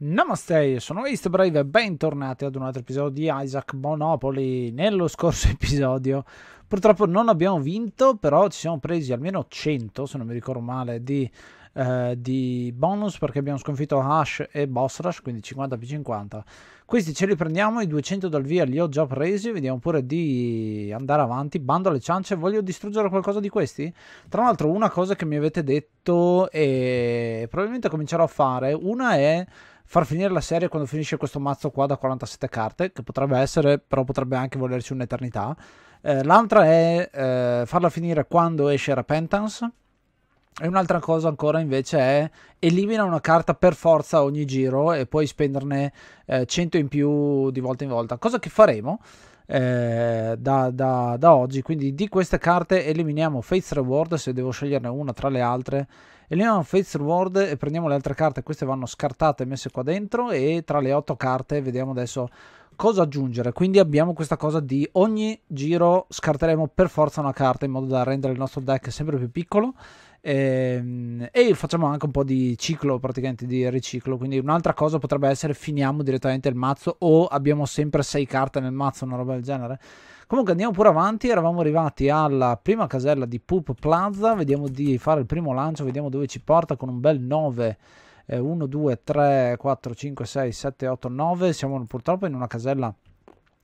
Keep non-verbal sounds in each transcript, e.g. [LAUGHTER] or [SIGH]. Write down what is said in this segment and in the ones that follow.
Namaste, sono East Brave e bentornati ad un altro episodio di Isaac Monopoly. Nello scorso [LAUGHS] episodio purtroppo non abbiamo vinto, però ci siamo presi almeno 100, se non mi ricordo male, di, eh, di bonus perché abbiamo sconfitto Hash e Boss Rush, quindi 50 più 50. Questi ce li prendiamo, i 200 dal via li ho già presi, vediamo pure di andare avanti. Bando alle ciance, voglio distruggere qualcosa di questi? Tra l'altro una cosa che mi avete detto e probabilmente comincerò a fare, una è far finire la serie quando finisce questo mazzo qua da 47 carte, che potrebbe essere, però potrebbe anche volerci un'eternità. Eh, l'altra è eh, farla finire quando esce Repentance. E un'altra cosa ancora invece è elimina una carta per forza ogni giro e puoi spenderne eh, 100 in più di volta in volta, cosa che faremo. Eh, da, da, da, oggi. Quindi di queste carte eliminiamo Fates Reward se devo sceglierne una tra le altre. Eliminiamo Fates Reward e prendiamo le altre carte. Queste vanno scartate e messe qua dentro. E tra le otto carte vediamo adesso cosa aggiungere. Quindi abbiamo questa cosa di ogni giro scarteremo per forza una carta in modo da rendere il nostro deck sempre più piccolo. E, ehm, e, facciamo anche un po' di ciclo praticamente di riciclo quindi un'altra cosa potrebbe essere finiamo direttamente il mazzo o abbiamo sempre 6 carte nel mazzo una roba del genere comunque andiamo pure avanti. Eravamo arrivati alla prima casella di Poop Plaza. Vediamo di fare il primo lancio vediamo dove ci porta con un bel 9 eh, 1 2 3 4 5 6 7 8 9 siamo purtroppo in una casella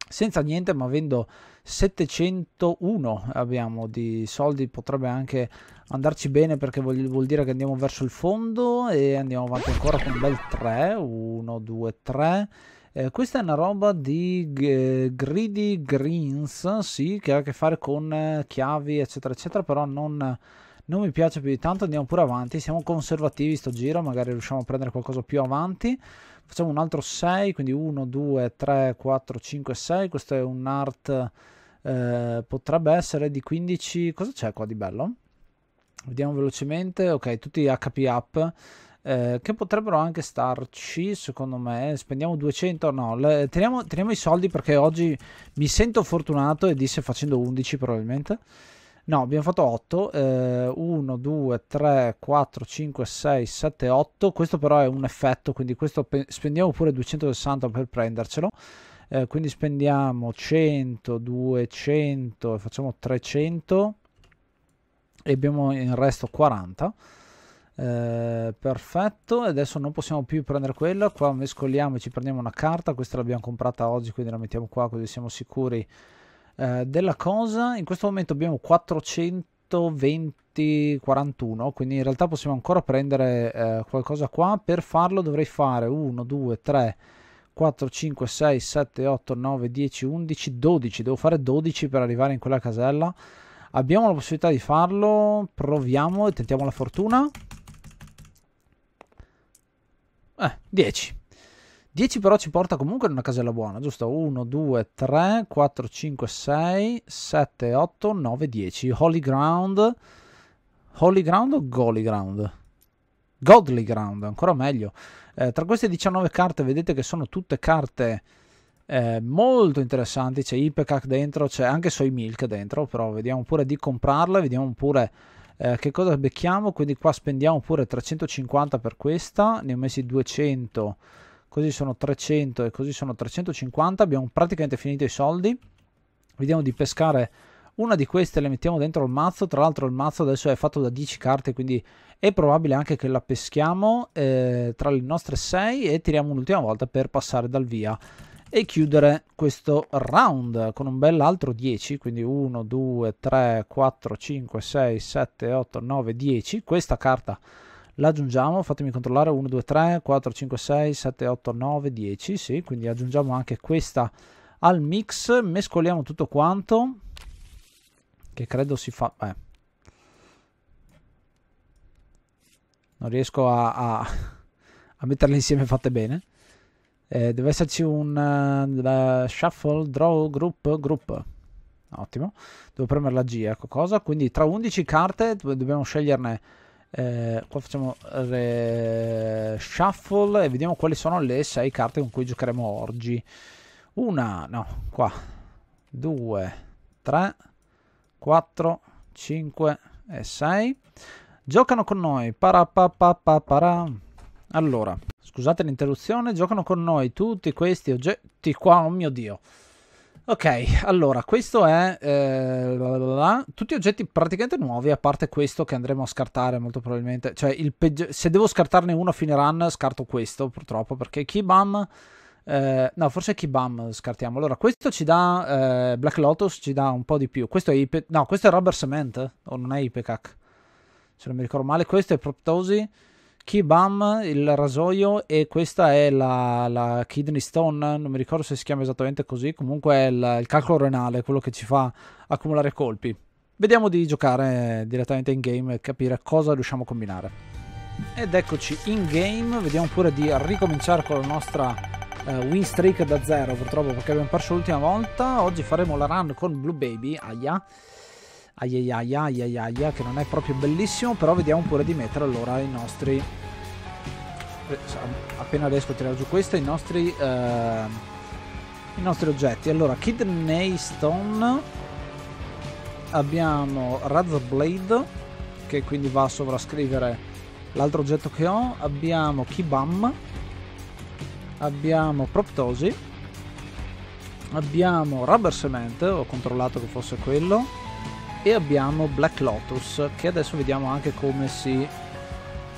senza niente ma avendo 701 abbiamo. Di soldi potrebbe anche andarci bene perché vuol, vuol, dire che andiamo verso il fondo e andiamo avanti ancora con un bel 3 1 2 3 eh, questa è una roba di g- Greedy Greens sì che ha a che fare con eh, chiavi eccetera eccetera però non non mi piace più di tanto andiamo pure avanti. Siamo conservativi sto giro magari riusciamo a prendere qualcosa più avanti. Facciamo un altro 6 quindi 1 2 3 4 5 6 questo è un art eh, potrebbe essere di 15 cosa c'è qua di bello? Vediamo velocemente. Ok tutti HP up eh, che potrebbero anche starci secondo me spendiamo 200 no le, teniamo, teniamo i soldi perché oggi mi sento fortunato e disse facendo 11 probabilmente No, abbiamo fatto 8. Eh, 1, 2, 3, 4, 5, 6, 7, 8. Questo però è un effetto, quindi questo pe- spendiamo pure 260 per prendercelo. Eh, quindi spendiamo 100, 200, facciamo 300 e abbiamo il resto 40. Eh, perfetto, adesso non possiamo più prendere quello. Qua mescoliamo e ci prendiamo una carta. Questa l'abbiamo comprata oggi, quindi la mettiamo qua così siamo sicuri eh, della cosa. In questo momento abbiamo 420 41, quindi in realtà possiamo ancora prendere eh, qualcosa qua. Per farlo dovrei fare 1, 2, 3, 4, 5, 6, 7, 8, 9, 10, 11, 12. Devo fare 12 per arrivare in quella casella. Abbiamo la possibilità di farlo. Proviamo e tentiamo la fortuna. Eh, 10. 10 però ci porta comunque in una casella buona, giusto? 1, 2, 3, 4, 5, 6, 7, 8, 9, 10. Holy Ground. Holy Ground o Golly Ground? Godly Ground, ancora meglio. Eh, tra queste 19 carte vedete che sono tutte carte eh, molto interessanti. C'è Ipecac dentro, c'è anche Soy Milk dentro, però vediamo pure di comprarla, vediamo pure... Eh, che cosa becchiamo? Quindi qua spendiamo pure 350 per questa, ne ho messi 200 così sono 300 e così sono 350, abbiamo praticamente finito i soldi, vediamo di pescare una di queste, le mettiamo dentro il mazzo, tra l'altro il mazzo adesso è fatto da 10 carte, quindi è probabile anche che la peschiamo eh, tra le nostre 6 e tiriamo un'ultima volta per passare dal via e chiudere questo round con un bel altro 10 quindi 1 2 3 4 5 6 7 8 9 10 questa carta la aggiungiamo, fatemi controllare 1, 2, 3, 4, 5, 6, 7, 8, 9, 10, sì, quindi aggiungiamo anche questa al mix, mescoliamo tutto quanto, che credo si fa, beh, non riesco a, a, a metterle insieme fatte bene, eh, deve esserci un uh, shuffle, draw, group, group, ottimo, devo premere la G, ecco cosa, quindi tra 11 carte dobbiamo sceglierne eh, qua facciamo re... shuffle e vediamo quali sono le 6 carte con cui giocheremo oggi. Una, no, qua, 2, 3, 4, 5 e 6. Giocano con noi. Para, pa, pa, pa, para. Allora, Scusate l'interruzione, giocano con noi tutti questi oggetti qua, oh mio dio. Ok, allora, questo è eh, tutti oggetti praticamente nuovi, a parte questo che andremo a scartare molto probabilmente. Cioè, se devo scartarne uno a fine run, scarto questo purtroppo, perché Kibam... Eh, no, forse Kibam scartiamo. Allora, questo ci dà... Eh, Black Lotus ci dà un po' di più. Questo è Ipe... No, questo è Rubber Cement, o non è Ipecac. Se non mi ricordo male, questo è Proptosi. Kibam, il rasoio, e questa è la, la, Kidney Stone, non mi ricordo se si chiama esattamente così, comunque è il, il calcolo renale, quello che ci fa accumulare colpi. Vediamo di giocare direttamente in game e capire cosa riusciamo a combinare. Ed eccoci in game, vediamo pure di ricominciare con la nostra uh, win streak da zero, purtroppo perché abbiamo perso l'ultima volta. Oggi faremo la run con Blue Baby, aia aiaiaia, aiaiaia, che non è proprio bellissimo, però vediamo pure di mettere allora i nostri, eh, appena riesco a tirare giù questo, i nostri, eh, i nostri oggetti. Allora, Kidney Stone, abbiamo Razor Blade, che quindi va a sovrascrivere l'altro oggetto che ho, abbiamo Kibam, abbiamo Proptosi, abbiamo Rubber Cement, ho controllato che fosse quello, e abbiamo Black Lotus che adesso vediamo anche come si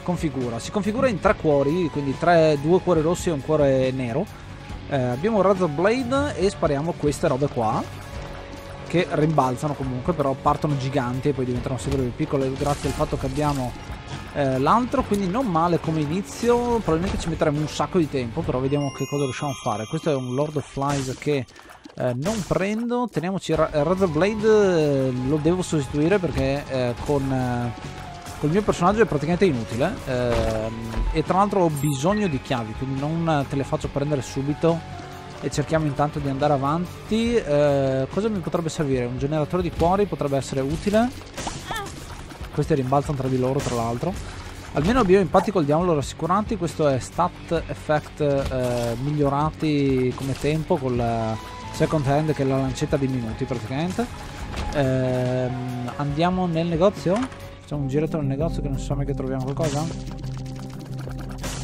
configura. Si configura in tre cuori, quindi tre, due cuori rossi e un cuore nero. Eh, abbiamo Razor Blade e spariamo queste robe qua che rimbalzano comunque, però partono giganti e poi diventano sempre più piccole grazie al fatto che abbiamo eh, l'altro, quindi non male come inizio, probabilmente ci metteremo un sacco di tempo, però vediamo che cosa riusciamo a fare. Questo è un Lord of Flies che eh, non prendo, teniamoci Razor Blade, eh, lo devo sostituire perché eh, con, eh, il mio personaggio è praticamente inutile eh, e tra l'altro ho bisogno di chiavi, quindi non te le faccio prendere subito e cerchiamo intanto di andare avanti. cosa mi potrebbe servire? Un generatore di cuori potrebbe essere utile. Questi rimbalzano tra di loro tra l'altro. Almeno bioimpatti col diavolo rassicuranti, questo è stat effect eh, migliorati come tempo con la second hand che è la lancetta di minuti praticamente. Ehm, andiamo nel negozio. Facciamo un giretto nel negozio che non so mai che troviamo qualcosa.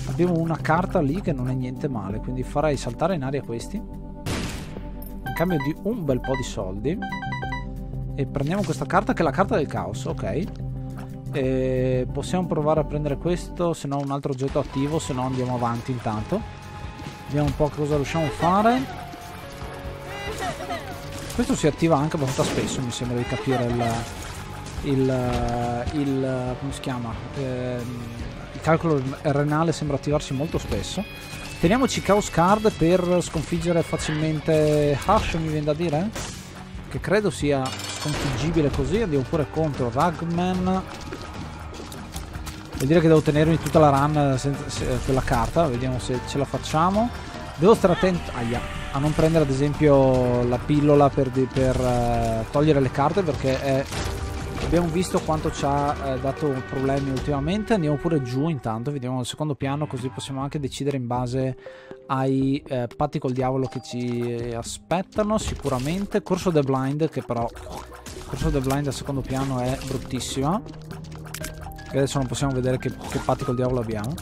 Abbiamo una carta lì che non è niente male quindi farei saltare in aria questi. In cambio di un bel po' di soldi. E prendiamo questa carta che è la carta del caos ok. E possiamo provare a prendere questo se no un altro oggetto attivo se no andiamo avanti intanto. Vediamo un po' cosa riusciamo a fare questo si attiva anche abbastanza spesso, mi sembra di capire il... il, il come si chiama? Eh, il calcolo renale sembra attivarsi molto spesso. Teniamoci Chaos Card per sconfiggere facilmente Hush, mi viene da dire? Che credo sia sconfiggibile così. Andiamo pure contro Ragman. Vuol dire che devo tenermi tutta la run senza, se, quella carta. Vediamo se ce la facciamo. Devo stare attento. Aia a non prendere ad esempio la pillola per, per uh, togliere le carte perché è, abbiamo visto quanto ci ha uh, dato problemi ultimamente. Andiamo pure giù intanto vediamo il secondo piano così possiamo anche decidere in base ai uh, patti col diavolo che ci aspettano sicuramente. Corso the blind che però corso the blind al secondo piano è bruttissima. E adesso non possiamo vedere che, che patti col diavolo abbiamo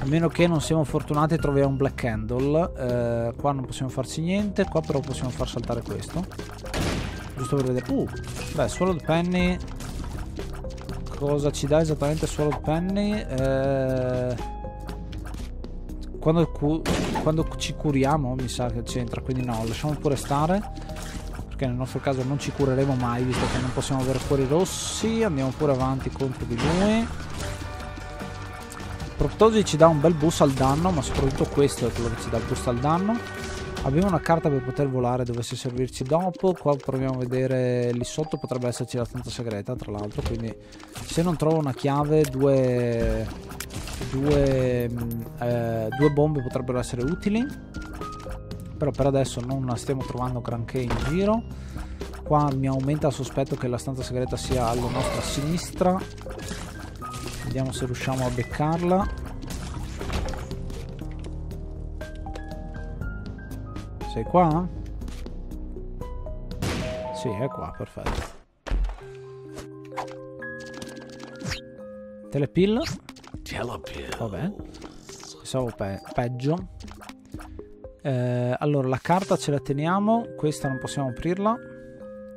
a meno che non siamo fortunati e troviamo un black candle eh, qua non possiamo farci niente qua però possiamo far saltare questo. Giusto per vedere. Uh beh swallowed penny. Cosa ci dà esattamente swallowed penny? Eh, quando, quando ci curiamo mi sa che c'entra quindi no lasciamo pure stare. Perché nel nostro caso non ci cureremo mai visto che non possiamo avere cuori rossi. Andiamo pure avanti contro di lui Proptosi ci dà un bel boost al danno, ma soprattutto questo è quello che ci dà il boost al danno. Abbiamo una carta per poter volare, dovesse servirci dopo. Qua proviamo a vedere lì sotto, potrebbe esserci la stanza segreta, tra l'altro. Quindi se non trovo una chiave, due, due, mm, eh, due bombe potrebbero essere utili. Però per adesso non stiamo trovando granché in giro. Qua mi aumenta il sospetto che la stanza segreta sia alla nostra sinistra Vediamo se riusciamo a beccarla. Sei qua? Sì, è qua, perfetto. Telepillo. Vabbè. pensavo pe peggio. Eh, allora, la carta ce la teniamo, questa non possiamo aprirla.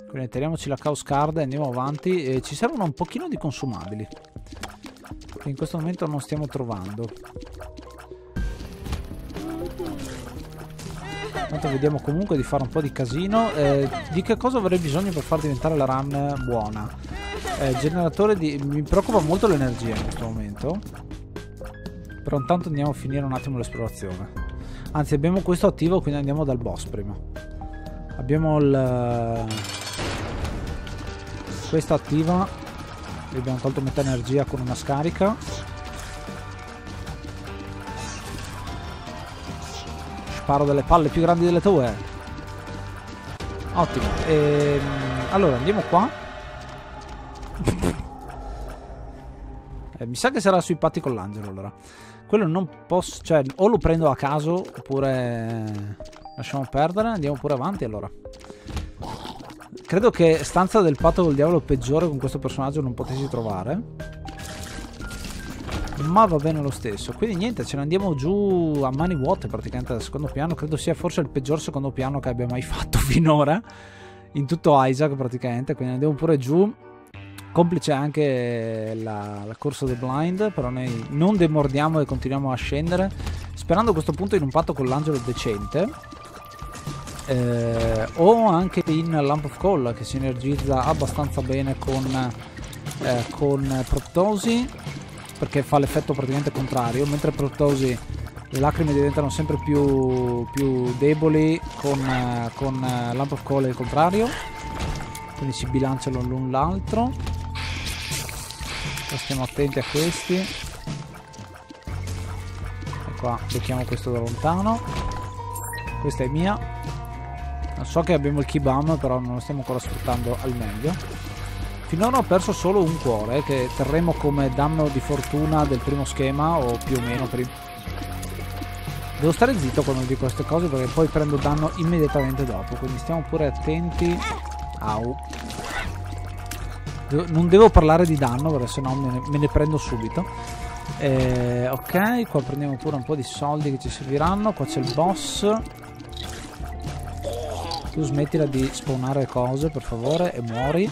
Quindi teniamoci la Chaos Card e andiamo avanti. E ci servono un pochino di consumabili. Che in questo momento non stiamo trovando. Intanto vediamo comunque di fare un po' di casino. Eh, di che cosa avrei bisogno per far diventare la run buona? Eh, generatore di... Mi preoccupa molto l'energia in questo momento. Però intanto andiamo a finire un attimo l'esplorazione. Anzi abbiamo questo attivo quindi andiamo dal boss prima. Abbiamo il... Questa attiva. Abbiamo tolto metà energia con una scarica. Sparo delle palle più grandi delle tue. Ottimo. E, ehm, allora andiamo qua. eh, mi sa che sarà sui patti con l'angelo allora. Quello non posso... Cioè, o lo prendo a caso oppure... Lasciamo perdere. Andiamo pure avanti allora. Credo che stanza del patto col diavolo peggiore con questo personaggio non potessi trovare. Ma va bene lo stesso. Quindi niente ce ne andiamo giù a mani vuote praticamente dal secondo piano. Credo sia forse il peggior secondo piano che abbia mai [LAUGHS] fatto finora. In tutto Isaac praticamente quindi andiamo pure giù. Complice anche la, la corsa del blind però noi non demordiamo e continuiamo a scendere. Sperando a questo punto in un patto con l'angelo decente eh, o anche in Lamp of Call che si energizza abbastanza bene con, eh, con Proptosi perché fa l'effetto praticamente contrario, mentre Protosi le lacrime diventano sempre più, più deboli con, eh, con uh, Lamp of Call il contrario, quindi si bilanciano l'un l'altro. Stiamo attenti a questi. E qua becchiamo questo da lontano. Questa è mia. Non so che abbiamo il Kibam, però non lo stiamo ancora sfruttando al meglio. Finora ho perso solo un cuore che terremo come danno di fortuna del primo schema o più o meno per Devo stare zitto quando dico queste cose perché poi prendo danno immediatamente dopo, quindi stiamo pure attenti. Au. Non devo parlare di danno perché sennò me ne, me ne prendo subito. Eh, ok, qua prendiamo pure un po' di soldi che ci serviranno. Qua c'è il boss. Tu smettila di spawnare cose per favore e muori.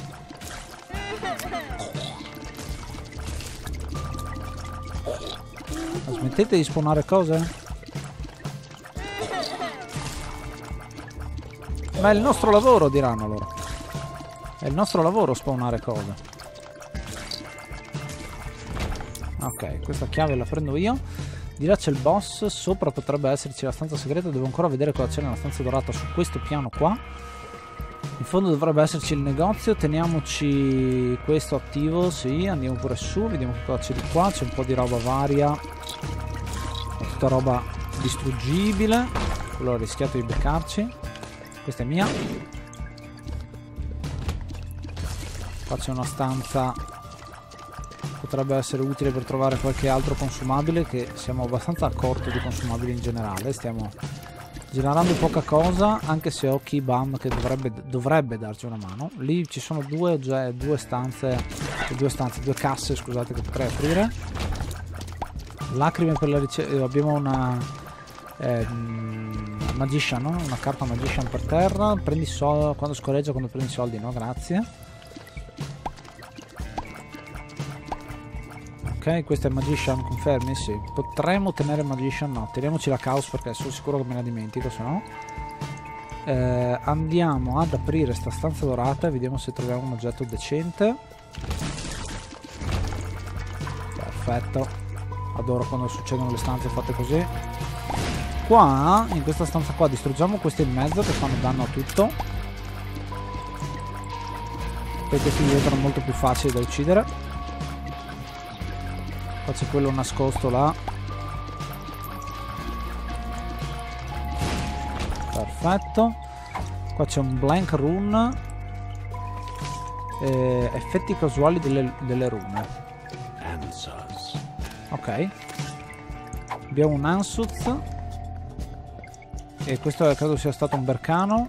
Smettete di spawnare cose? Ma è il nostro lavoro, diranno loro. È il nostro lavoro spawnare cose. Ok, questa chiave la prendo io. Di là c'è il boss, sopra potrebbe esserci la stanza segreta, devo ancora vedere cosa c'è nella stanza dorata su questo piano qua. In fondo dovrebbe esserci il negozio, teniamoci questo attivo, sì, andiamo pure su, vediamo cosa c'è di qua, c'è un po' di roba varia, tutta roba distruggibile, quello ho rischiato di beccarci, questa è mia. Qua c'è una stanza, potrebbe essere utile per trovare qualche altro consumabile, che siamo abbastanza a corto di consumabili in generale, stiamo generando poca cosa anche se ho Kibam che dovrebbe, dovrebbe darci una mano. Lì ci sono due, due stanze due stanze, due casse scusate che potrei aprire. Lacrime per la ricerca eh, abbiamo una eh, magician no? una carta magician per terra. Prendi soldi quando scorreggia quando prendi soldi no? Grazie Ok, questa è Magician, confermi? Sì. Potremmo tenere Magician? No, teniamoci la Chaos perché sono sicuro che me la dimentico, se no. Eh, andiamo ad aprire sta stanza dorata e vediamo se troviamo un oggetto decente. Perfetto. Adoro quando succedono le stanze fatte così. Qua, in questa stanza qua, distruggiamo queste in mezzo che fanno danno a tutto. Poi questi diventano molto più facili da uccidere. Qua c'è quello nascosto là. Perfetto. Qua c'è un blank rune. Eh, effetti casuali delle, delle rune. Ok. Abbiamo un Ansuz. E questo credo sia stato un Bercano.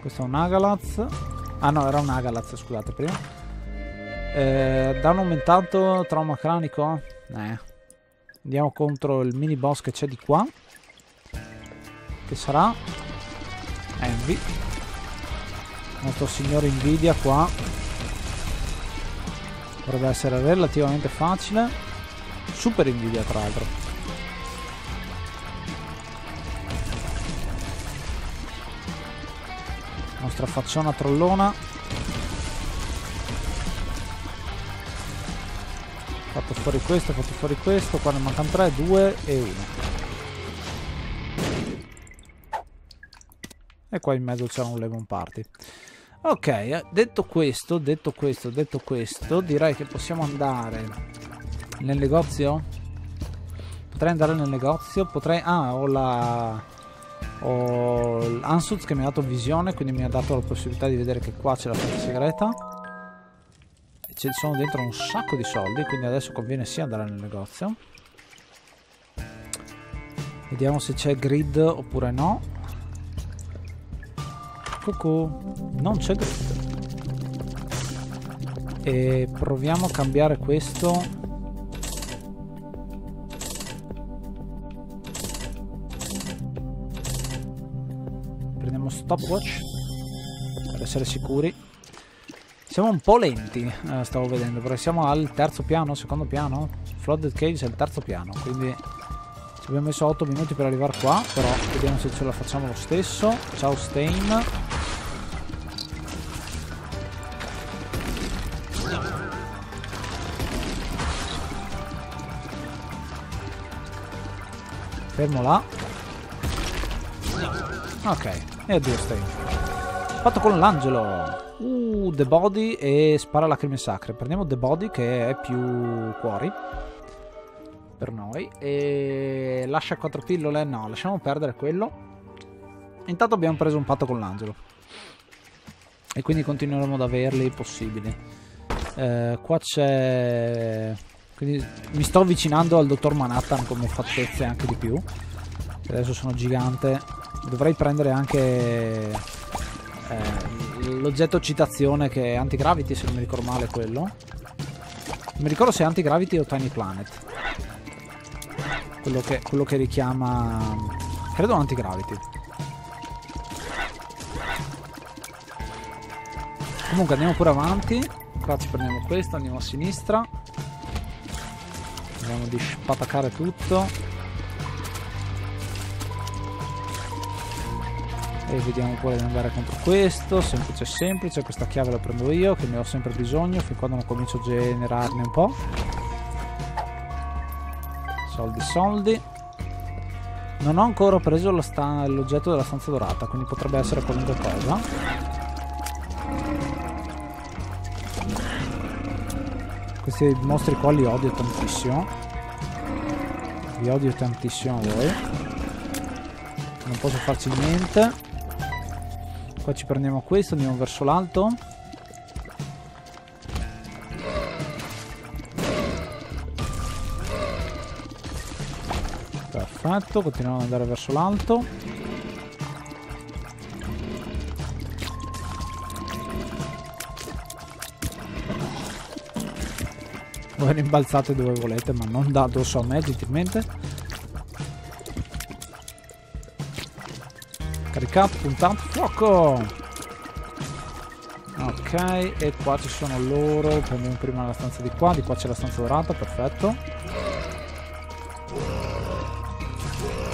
Questo è un Agalaz. Ah no, era un Agalaz, scusate prima. Eh, danno aumentato trauma cranico? Eh. Andiamo contro il mini boss che c'è di qua. Che sarà Envy. Nostro signore Nvidia qua. Dovrebbe essere relativamente facile. Super Nvidia tra l'altro. Nostra facciona trollona. Fatto fuori questo, fatto fuori questo. Qua ne mancano 3, 2 e 1. E qua in mezzo c'è un Lemon Party. Ok, eh, detto questo, detto questo, detto questo, direi che possiamo andare nel negozio. Potrei andare nel negozio, potrei... Ah, ho la ho l'Ansuz che mi ha dato visione quindi mi ha dato la possibilità di vedere che qua c'è la porta segreta ci sono dentro un sacco di soldi quindi adesso conviene sia andare nel negozio. Vediamo se c'è grid oppure no. Cucù non c'è grid. E proviamo a cambiare questo. Stopwatch per essere sicuri siamo un po' lenti eh, stavo vedendo perché siamo al terzo piano secondo piano flooded cage è il terzo piano quindi ci abbiamo messo 8 minuti per arrivare qua però vediamo se ce la facciamo lo stesso ciao Stain fermo là ok e addio stai. Fatto con l'angelo. Uh, The Body e spara lacrime sacre. Prendiamo The Body che è più cuori. Per noi. E lascia quattro pillole? No, lasciamo perdere quello. Intanto abbiamo preso un patto con l'angelo. E quindi continueremo ad averli possibili. Eh, qua c'è... Quindi mi sto avvicinando al dottor Manhattan come fattezze anche di più. Adesso sono gigante Dovrei prendere anche eh, l'oggetto citazione che è Antigravity, se non mi ricordo male quello. Non mi ricordo se è Antigravity o Tiny Planet. Quello che, quello che richiama... Credo Antigravity. Comunque andiamo pure avanti. Qua ci prendiamo questo, andiamo a sinistra. Andiamo di spatacare tutto. E vediamo pure di andare contro questo. Semplice semplice. Questa chiave la prendo io che ne ho sempre bisogno fin quando non comincio a generarne un po' soldi soldi. Non ho ancora preso l'oggetto della stanza dorata quindi potrebbe essere qualunque cosa. Questi mostri qua li odio tantissimo. Vi odio tantissimo voi. Non posso farci niente Qua ci prendiamo questo, andiamo verso l'alto. Perfetto, continuiamo ad andare verso l'alto. Voi rimbalzate dove volete, ma non da addosso a me, gentilmente. Caricato, puntato, fuoco! Ok, e qua ci sono loro. Prendiamo prima la stanza di qua, di qua c'è la stanza dorata, perfetto.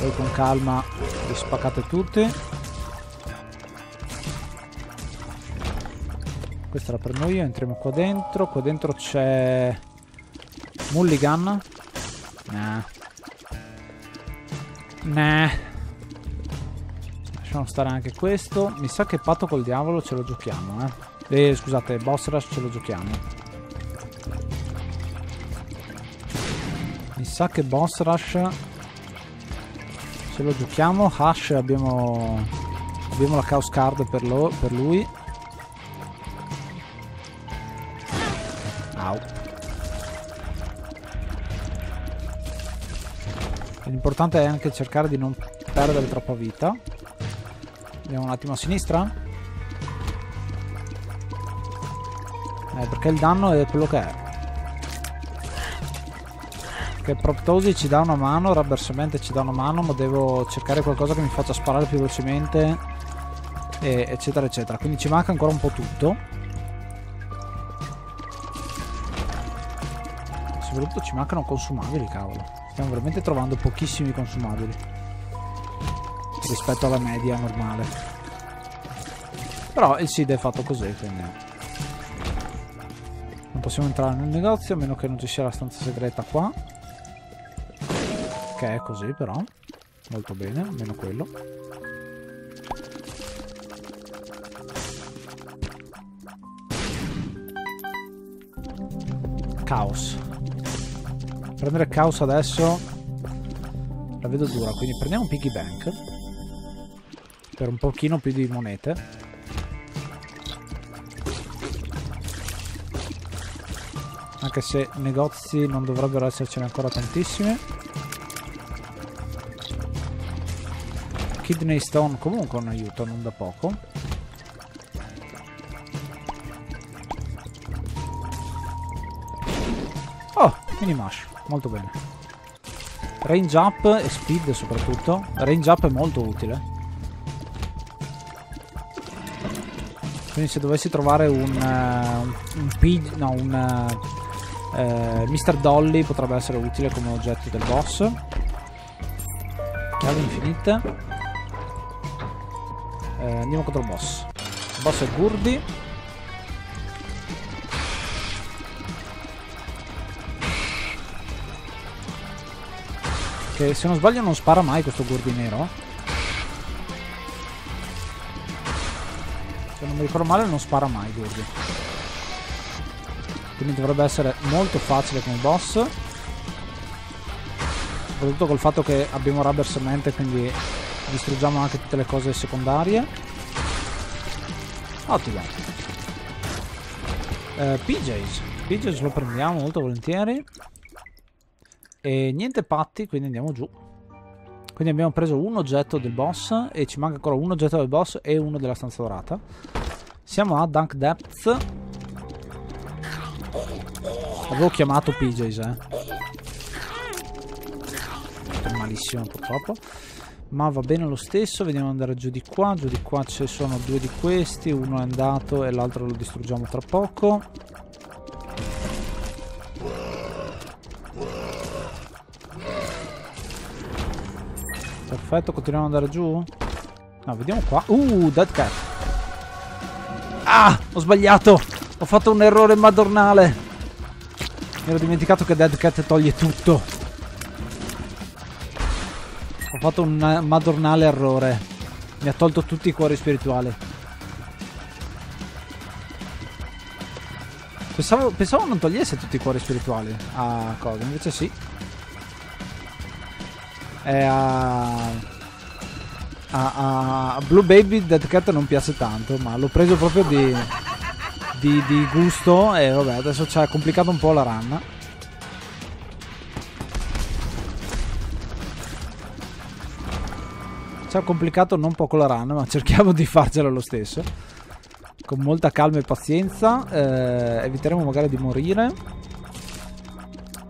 Poi con calma li spaccate tutti. Questa la prendo io, entriamo qua dentro. Qua dentro c'è Mulligan. Nah. Nah. Lasciamo stare anche questo. Mi sa che patto col diavolo ce lo giochiamo, eh. eh scusate, boss rush ce lo giochiamo. Mi sa che boss rush ce lo giochiamo. Hash abbiamo abbiamo la chaos card per, lo, per lui. Au. L'importante è anche cercare di non perdere troppa vita. Andiamo un attimo a sinistra. Eh, perché il danno è quello che è. Perché Proptosi ci dà una mano, Rubber Cement ci dà una mano, ma devo cercare qualcosa che mi faccia sparare più velocemente, e, eccetera, eccetera. Quindi ci manca ancora un po' tutto. Soprattutto ci mancano consumabili, cavolo. Stiamo veramente trovando pochissimi consumabili rispetto alla media normale. Però il seed è fatto così, quindi non possiamo entrare nel negozio a meno che non ci sia la stanza segreta qua. Che è così però. Molto bene, almeno quello. Caos. Prendere caos adesso la vedo dura, quindi prendiamo un piggy bank per un pochino più di monete. Anche se negozi non dovrebbero essercene ancora tantissimi. Kidney Stone comunque un aiuto, non da poco. Oh, mini mash, molto bene. Range up e speed soprattutto. Range up è molto utile. Quindi se dovessi trovare un, uh, un, pig, no, un uh, uh, Mr. Dolly potrebbe essere utile come oggetto del boss. Chiavi infinite. andiamo contro il boss. Il boss è Gurdi. Che se non sbaglio non spara mai questo Gurdi nero. Mi ricordo male non spara mai Gurgi. Quindi dovrebbe essere molto facile come boss. Soprattutto col fatto che abbiamo rubber semente, quindi distruggiamo anche tutte le cose secondarie. Ottimo. Uh, PJs. PJs lo prendiamo molto volentieri. E niente patti, quindi andiamo giù. Quindi abbiamo preso un oggetto del boss e ci manca ancora un oggetto del boss e uno della stanza dorata. Siamo a Dunk Depths. Avevo chiamato PJs, eh. Malissimo purtroppo. Ma va bene lo stesso, vediamo andare giù di qua. Giù di qua ci sono due di questi, uno è andato e l'altro lo distruggiamo tra poco. Perfetto, continuiamo ad andare giù? No, vediamo qua. Uh, Dead Cat. Ah, ho sbagliato. Ho fatto un errore madornale. Mi ero dimenticato che Dead Cat toglie tutto. Ho fatto un madornale errore. Mi ha tolto tutti i cuori spirituali. Pensavo, pensavo non togliesse tutti i cuori spirituali a cosa, invece sì. E a... A, a, Blue Baby Dead Cat non piace tanto, ma l'ho preso proprio di, di, di, gusto e vabbè, adesso ci ha complicato un po' la run. Ci ha complicato non poco la run, ma cerchiamo di farcela lo stesso. Con molta calma e pazienza, eh, eviteremo magari di morire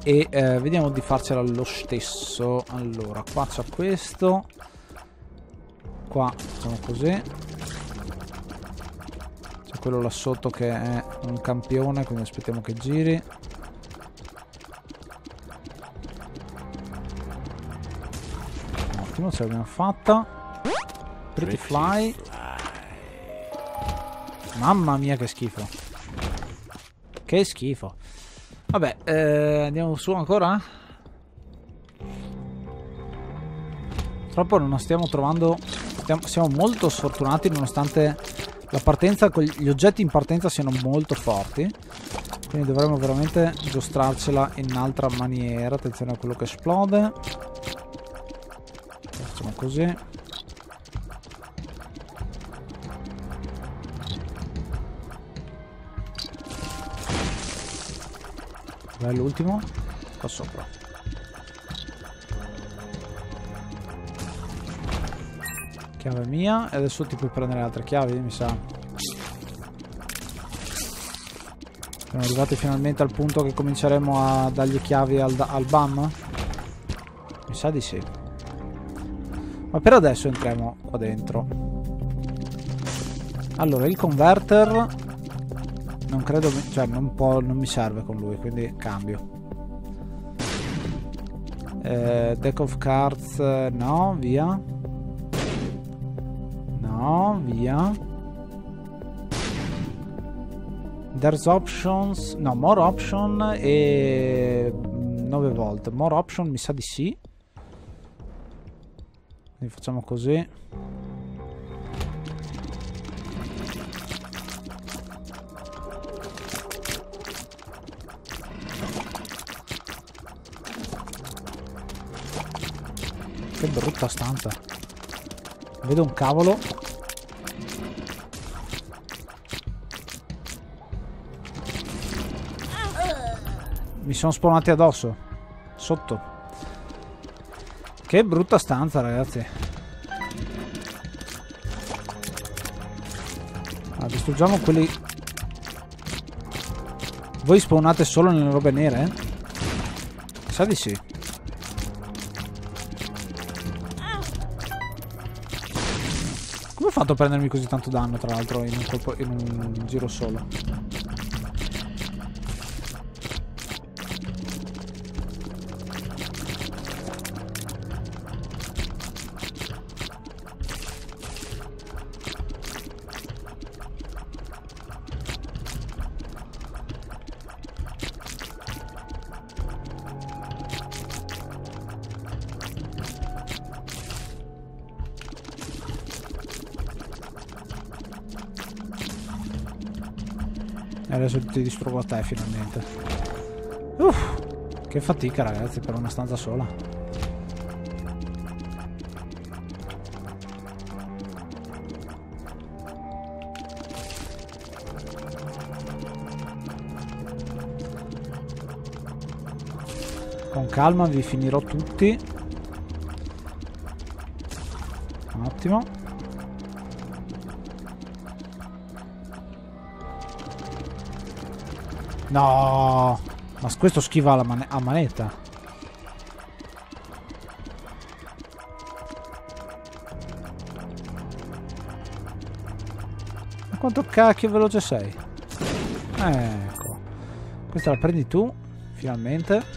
e eh, vediamo di farcela lo stesso allora qua c'è questo qua facciamo così. C'è quello là sotto che è un campione quindi aspettiamo che giri. Ottimo ce l'abbiamo fatta. Pretty fly. mamma mia che schifo. Che schifo. Vabbè, eh, andiamo su ancora? Purtroppo non stiamo trovando... Stiamo, siamo molto sfortunati nonostante la partenza, gli oggetti in partenza siano molto forti. Quindi dovremmo veramente giostrarcela in un'altra maniera. Attenzione a quello che esplode. Facciamo così. Dov'è l'ultimo? Qua sopra. Chiave mia. E adesso ti puoi prendere altre chiavi, mi sa. Siamo arrivati finalmente al punto che cominceremo a dargli chiavi al, al BAM. Mi sa di sì. Ma per adesso entriamo qua dentro. Allora, il converter non credo, cioè non, può, non mi serve con lui, quindi cambio. Eh, deck of cards, no, via. No, via. There's options, no, more option e 9 volt. More option mi sa di sì. Quindi facciamo così. Che brutta stanza. Vedo un cavolo. Mi sono spawnati addosso. Sotto. Che brutta stanza, ragazzi. Ah, distruggiamo quelli... Voi spawnate solo nelle robe nere? Sa di sì. Come ho fatto a prendermi così tanto danno, tra l'altro, in, in un giro solo? Ti distruggo a te finalmente. Uff, che fatica ragazzi per una stanza sola. Con calma vi finirò tutti. Un attimo. No, ma questo schiva la man a manetta. Ma quanto cacchio veloce sei? Ecco. Questa la prendi tu, finalmente.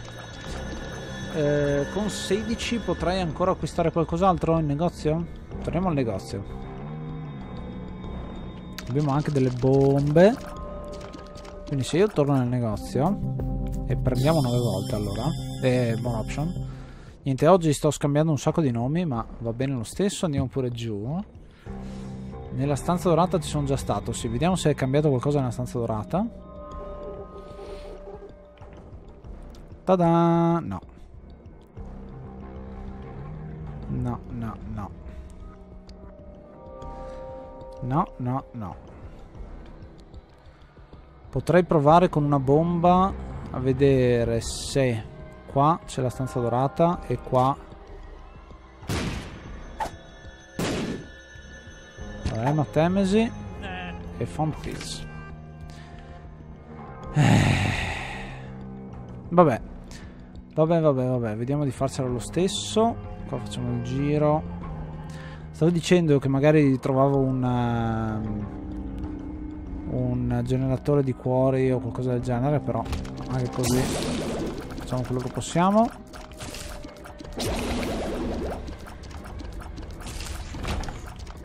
Eh, con 16 potrai ancora acquistare qualcos'altro in negozio? Torniamo al negozio. Abbiamo anche delle bombe. Quindi se io torno nel negozio e prendiamo 9 volte allora, è buon option. Niente, oggi sto scambiando un sacco di nomi, ma va bene lo stesso, andiamo pure giù. Nella stanza dorata ci sono già stato, sì, vediamo se è cambiato qualcosa nella stanza dorata. Tada! No. No, no, no. No, no, no. Potrei provare con una bomba a vedere se qua c'è la stanza dorata e qua... Arena Temesi e Font Pills. Eh. Vabbè. Vabbè, vabbè, vabbè. Vediamo di farcela lo stesso. Qua facciamo il giro. Stavo dicendo che magari trovavo un un generatore di cuori o qualcosa del genere però anche così facciamo quello che possiamo.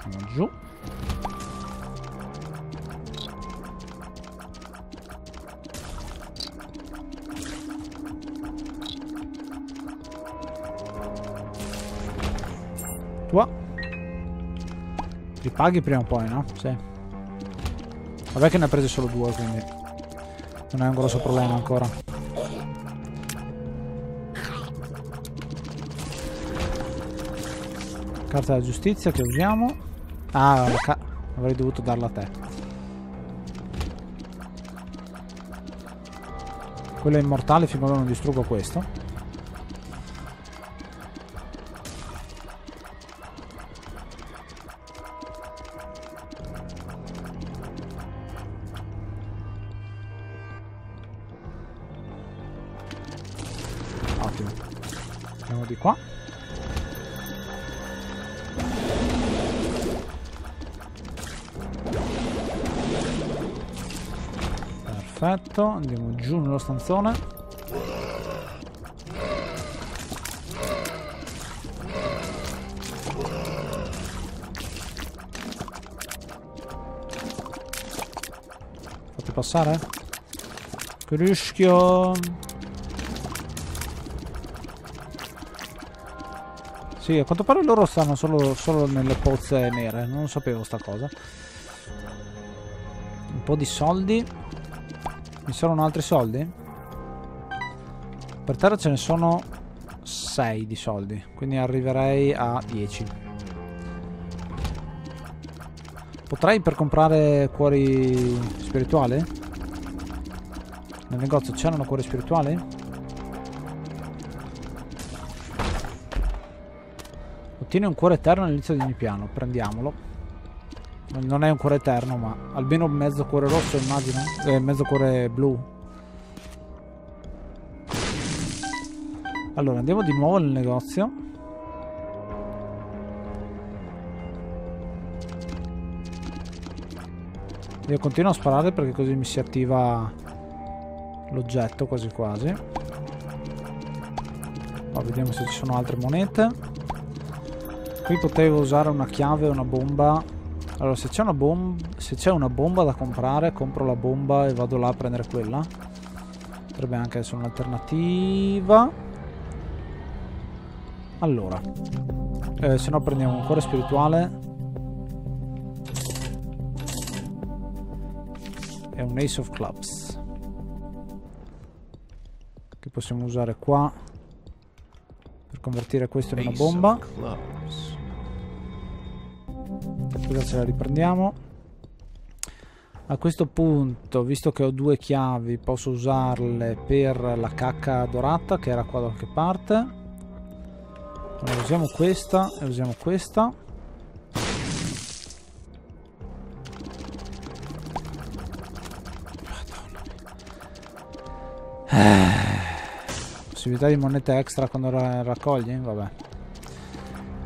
Andiamo giù. Tua. Li paghi prima o poi no? sì Vabbè che ne ha presi solo due, quindi non è un grosso problema ancora. Carta della giustizia che usiamo. Ah, avrei dovuto darla a te. Quello è immortale finché non distruggo questo. Giù nello stanzone. Fate passare? Che rischio! Sì, a quanto pare loro stanno solo, solo nelle pozze nere, non sapevo sta cosa. Un po' di soldi. Servono altri soldi? Per terra ce ne sono 6 di soldi, quindi arriverei a 10. Potrei per comprare cuori spirituali? Nel negozio c'erano cuori spirituali? Ottieni un cuore eterno all'inizio di ogni piano, prendiamolo. Non è un cuore eterno, ma almeno mezzo cuore rosso, immagino. Eh, mezzo cuore blu. Allora, andiamo di nuovo nel negozio. Io continuo a sparare perché così mi si attiva l'oggetto quasi quasi. Oh, vediamo se ci sono altre monete. Qui potevo usare una chiave e una bomba allora, se c'è una bomba, se c'è una bomba da comprare, compro la bomba e vado là a prendere quella. Potrebbe anche essere un'alternativa. Allora, eh, se no prendiamo un cuore spirituale. E un Ace of Clubs. Che possiamo usare qua per convertire questo in una bomba. Quella ce la riprendiamo. A questo punto, visto che ho due chiavi, posso usarle per la cacca dorata che era qua da qualche parte. Allora, usiamo questa e usiamo questa. Possibilità di monete extra quando raccogli? Vabbè.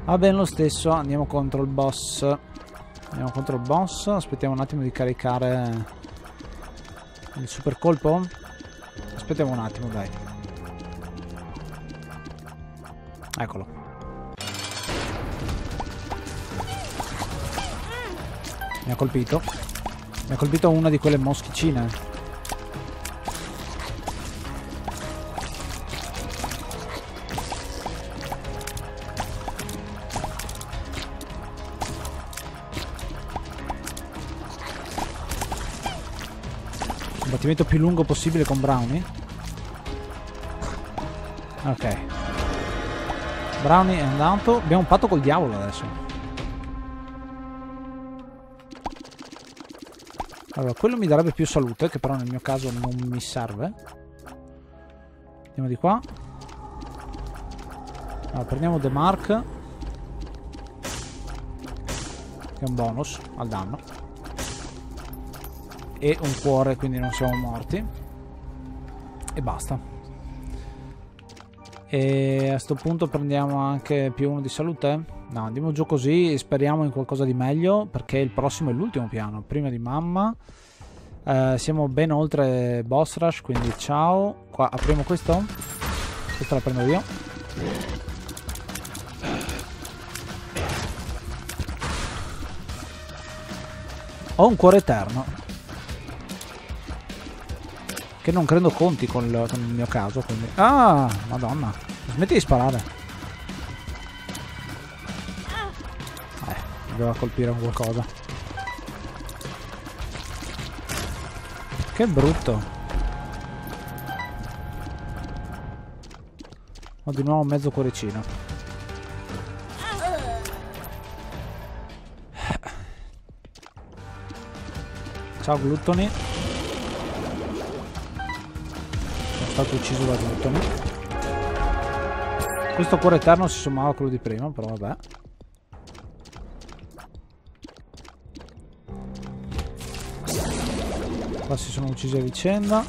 Va bene lo stesso, andiamo contro il boss. Andiamo contro il boss. Aspettiamo un attimo di caricare il super colpo. Aspettiamo un attimo, dai. Eccolo. Mi ha colpito. Mi ha colpito una di quelle moschicine. Combattimento più lungo possibile con Brownie. Ok. Brownie è andato. Abbiamo un patto col diavolo adesso. Allora, quello mi darebbe più salute, che però nel mio caso non mi serve. Andiamo di qua. Allora, prendiamo The Mark. Che è un bonus al danno e un cuore, quindi non siamo morti. E basta. E a questo punto prendiamo anche più uno di salute? No, andiamo giù così speriamo in qualcosa di meglio perché il prossimo è l'ultimo piano, prima di mamma. Eh, siamo ben oltre boss rush, quindi ciao. Qua apriamo questo? Questo la prendo io. Ho un cuore eterno che non credo conti con il, con il mio caso. Quindi. Ah, madonna. Smetti di sparare. Eh, doveva colpire qualcosa. Che brutto. Ho di nuovo mezzo cuoricino. Ciao gluttoni. Stato ucciso da Glutton. Questo cuore eterno si sommava a quello di prima, però vabbè. Qua si sono uccisi a vicenda.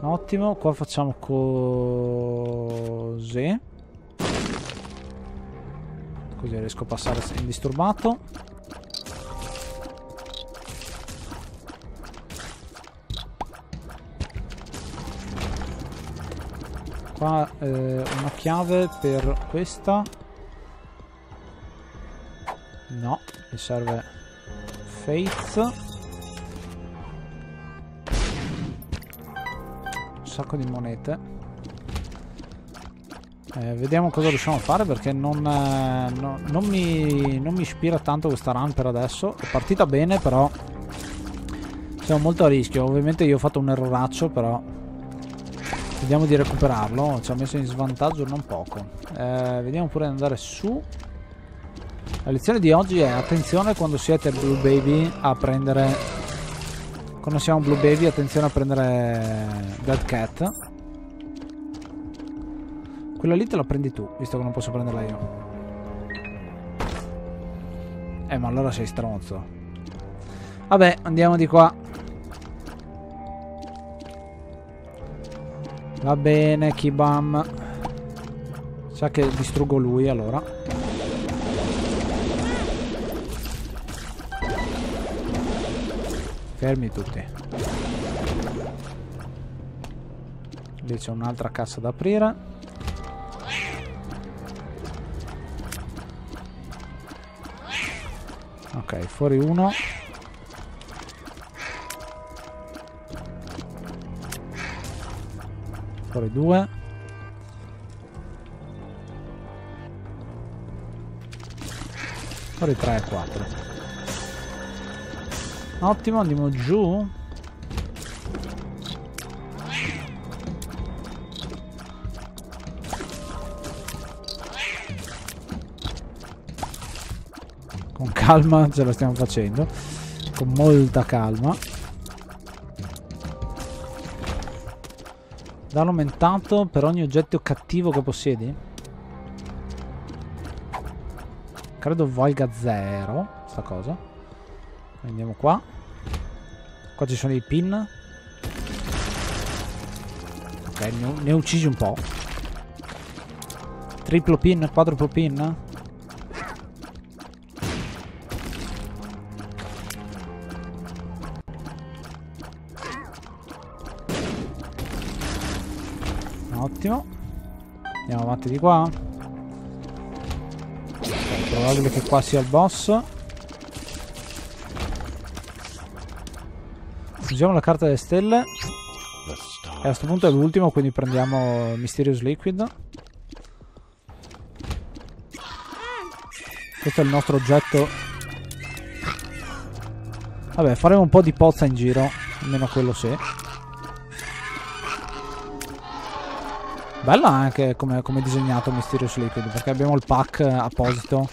Ottimo, qua facciamo così. Così riesco a passare indisturbato. Qua eh, una chiave per questa. No, mi serve Faith. Un sacco di monete. Eh, vediamo cosa riusciamo a fare perché non, eh, no, non, mi, non mi ispira tanto questa run per adesso. È partita bene però siamo molto a rischio. Ovviamente io ho fatto un erroraccio però vediamo di recuperarlo. Ci ha messo in svantaggio non poco. Eh, vediamo pure di andare su. La lezione di oggi è attenzione quando siete Blue Baby a prendere... Quando siamo Blue Baby attenzione a prendere Dead Cat quella lì te la prendi tu, visto che non posso prenderla io. Eh, ma allora sei stronzo. Vabbè, andiamo di qua. Va bene, Kibam. Sa che distruggo lui, allora. Fermi tutti. Lì c'è un'altra cassa da aprire. Ok, fuori uno. Due. Fuori tre e quattro. Ottimo, andiamo giù. calma ce la stiamo facendo con molta calma danno aumentato per ogni oggetto cattivo che possiedi. Credo valga zero sta cosa. Andiamo qua. Qua ci sono i pin. Ok ne ne uccisi un po' triplo pin quadruplo pin Ottimo. Andiamo avanti di qua. È probabile che qua sia il boss. Usiamo la carta delle stelle. E a questo punto è l'ultimo, quindi prendiamo Mysterious Liquid. Questo è il nostro oggetto. Vabbè, faremo un po' di pozza in giro. Almeno quello sì. Bella anche come, come disegnato Mysterious Liquid perché abbiamo il pack apposito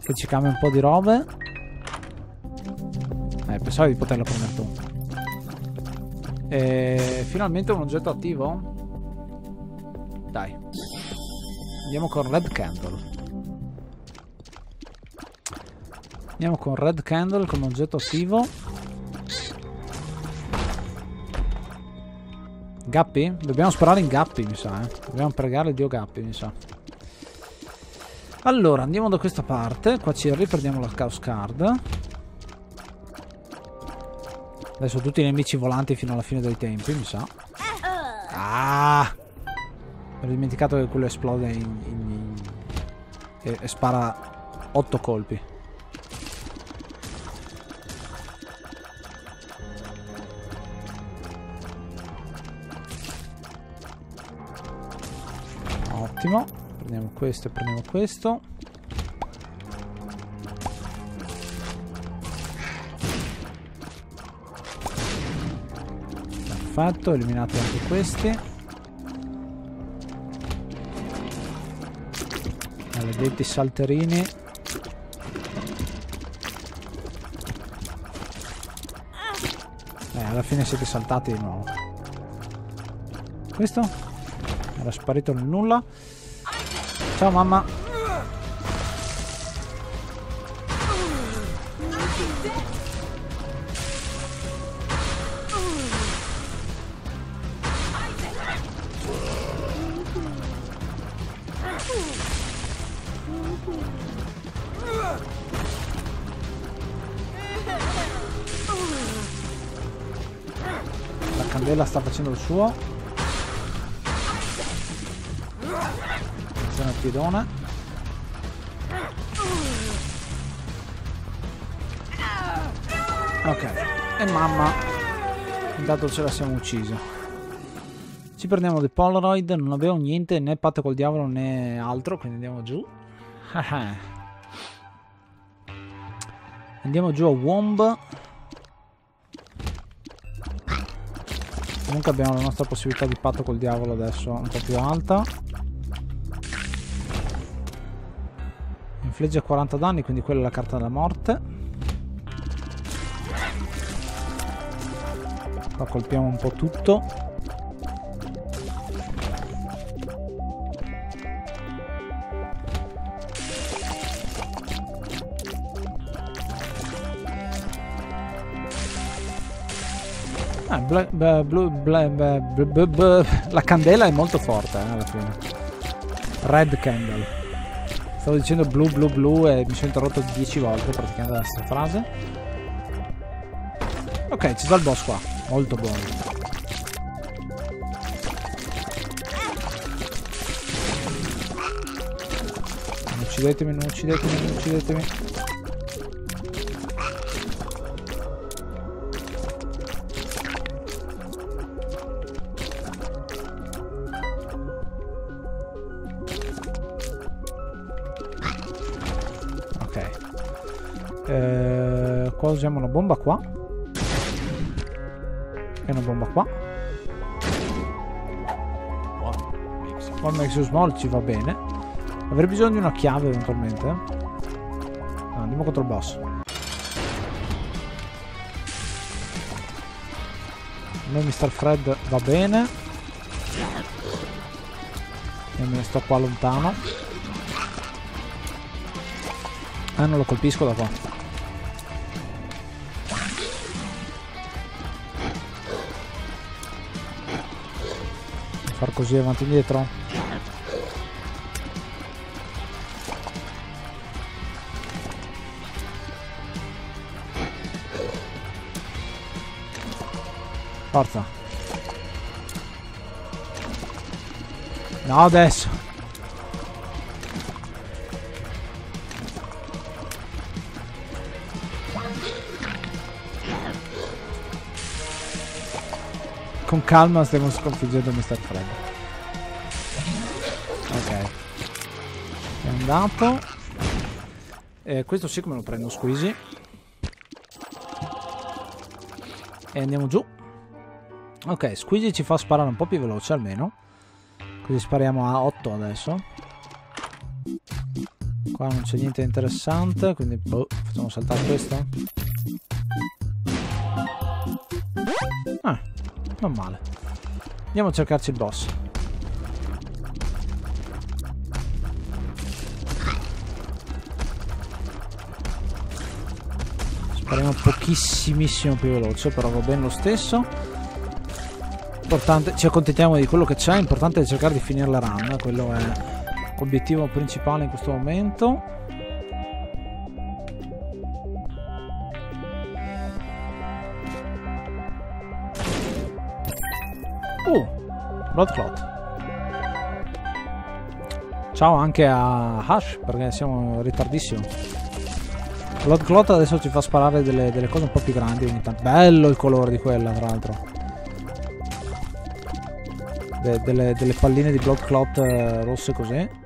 che ci cambia un po' di robe. Eh, pensavo di poterla prendere tu. E finalmente un oggetto attivo? Dai. Andiamo con Red Candle. Andiamo con Red Candle come oggetto attivo. Gappi? Dobbiamo sparare in Gappi, mi sa, eh. Dobbiamo pregare Dio Gappi, mi sa. Allora, andiamo da questa parte. Qua ci riprendiamo la Chaos Card. Adesso tutti i nemici volanti fino alla fine dei tempi, mi sa. Ah! Ho dimenticato che quello esplode in, in, in, e, e spara 8 colpi. Ottimo. Prendiamo questo e prendiamo questo. Perfetto, eliminati anche questi. Maledetti salterini. Eh, alla fine siete saltati di nuovo. Questo? Era sparito nel nulla. Ciao mamma. La candela sta facendo il suo Piedone. Ok. E mamma. Intanto ce la siamo uccisa. Ci prendiamo dei Polaroid. Non avevo niente, né patto col diavolo né altro. Quindi andiamo giù. [LAUGHS] andiamo giù a Womb. Comunque abbiamo la nostra possibilità di patto col diavolo adesso un po' più alta. Infligge 40 danni, quindi quella è la carta della morte. Qua colpiamo un po' tutto. Ah, bla, bla, bla, la candela è molto forte eh, alla fine. Red candle. Stavo dicendo blu blu blu e mi sono interrotto 10 volte praticamente la stessa frase. Ok, ci sta il boss qua. Molto buono. Non uccidetemi, non uccidetemi, non uccidetemi. Usiamo una bomba qua. E una bomba qua. One makes you small ci va bene. Avrei bisogno di una chiave eventualmente. No, andiamo contro il boss. A me Mr. Fred va bene. E me ne sto qua lontano. Ah non lo colpisco da qua far così avanti e indietro? Forza. No adesso con calma stiamo sconfiggendo Mr. Fred. Ok. È andato. Eh, questo sì come lo prendo squeezy. E andiamo giù. Ok, squeezy ci fa sparare un po' più veloce almeno. Così spariamo a 8 adesso. Qua non c'è niente interessante, quindi boh, facciamo saltare questo. Non male. Andiamo a cercarci il boss. Spariamo pochissimissimo più veloce, però va bene lo stesso. Importante, ci accontentiamo di quello che c'è, importante è cercare di finire la run, quello è l'obiettivo principale in questo momento. Blood Clot. Ciao anche a Hush, perché siamo in ritardissimo. Blood Clot adesso ci fa sparare delle, delle cose un po' più grandi ogni tanto. Bello il colore di quella, tra l'altro. De, delle, delle, palline di Blood Clot eh, rosse così.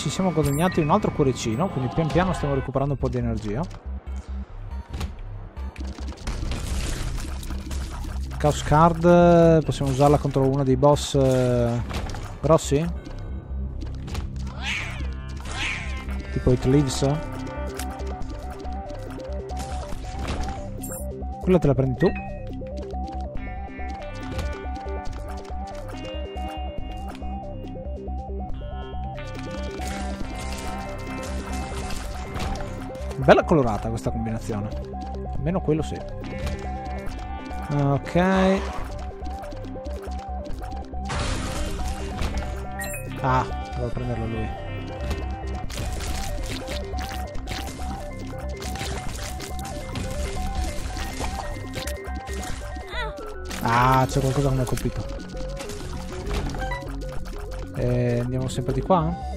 Ci siamo guadagnati un altro cuoricino, quindi pian piano stiamo recuperando un po' di energia. Chaos Card, possiamo usarla contro uno dei boss eh, grossi? Tipo It Leaves? Quella te la prendi tu? Bella colorata questa combinazione. Almeno quello sì. Ok. Ah, devo prenderlo lui. Ah, c'è qualcosa che mi ha colpito. E andiamo sempre di qua?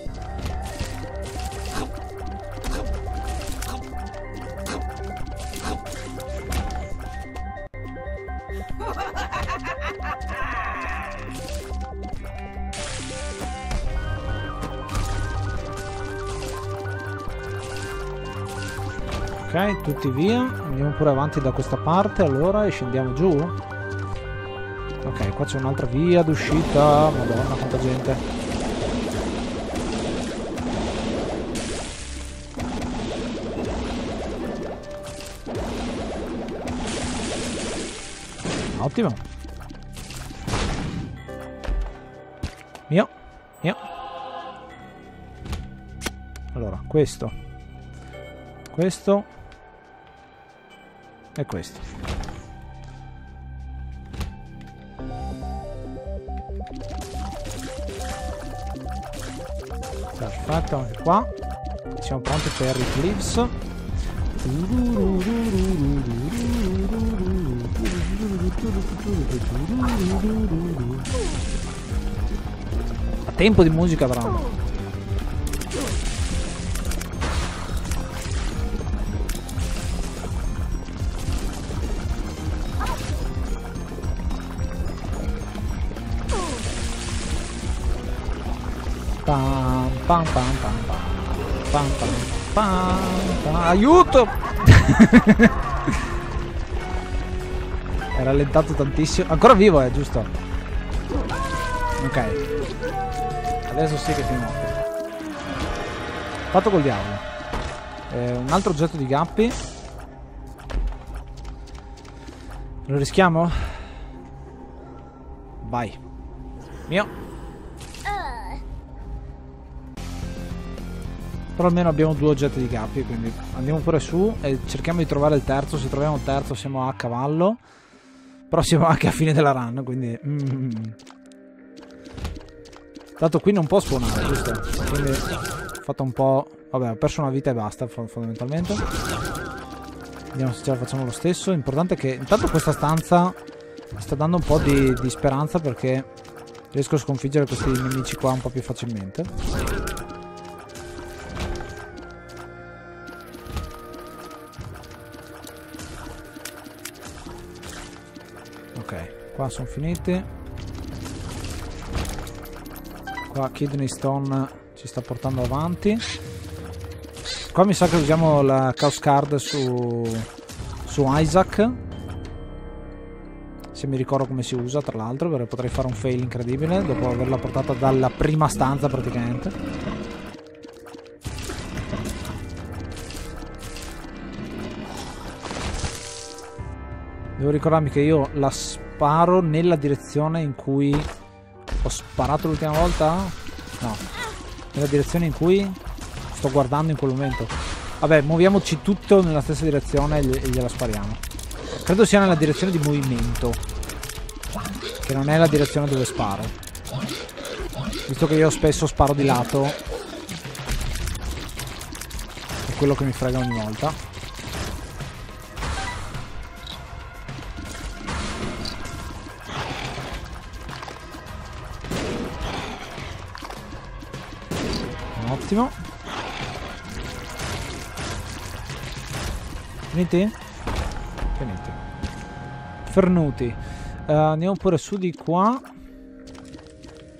Tutti via. Andiamo pure avanti da questa parte allora e scendiamo giù. Ok, qua c'è un'altra via d'uscita. Madonna, quanta gente. Ottimo. Mio. Mio. Allora, questo. Questo è questo. Perfetto, anche qua. Siamo pronti per i cliffs. A tempo di musica però. Pam, pam, pam, pam, pam, pam, pam, aiuto! È rallentato tantissimo. Ancora vivo, è eh, giusto? Ok. Adesso sì che si muove. Fatto col diavolo. Eh, un altro oggetto di gappi. Lo rischiamo? Vai. Mio. Però almeno abbiamo due oggetti di capi, quindi andiamo pure su e cerchiamo di trovare il terzo. Se troviamo il terzo siamo a cavallo. Però siamo anche a fine della run, quindi... Mm. Tanto qui non può suonare, giusto? Quindi ho fatto un po'... Vabbè, ho perso una vita e basta, fondamentalmente. Vediamo se ce la facciamo lo stesso. L'importante è che intanto questa stanza sta dando un po' di, di speranza perché riesco a sconfiggere questi nemici qua un po' più facilmente. Qua sono finite. Qua Kidney Stone ci sta portando avanti. Qua mi sa che usiamo la Chaos Card su, su Isaac. Se mi ricordo come si usa tra l'altro perché potrei fare un fail incredibile dopo averla portata dalla prima stanza praticamente. Devo ricordarmi che io la sparo nella direzione in cui ho sparato l'ultima volta? No. Nella direzione in cui sto guardando in quel momento. Vabbè, muoviamoci tutto nella stessa direzione e gliela spariamo. Credo sia nella direzione di movimento. Che non è la direzione dove sparo. Visto che io spesso sparo di lato. È quello che mi frega ogni volta. Ottimo. Finiti? Finiti. Fernuti. Uh, andiamo pure su di qua.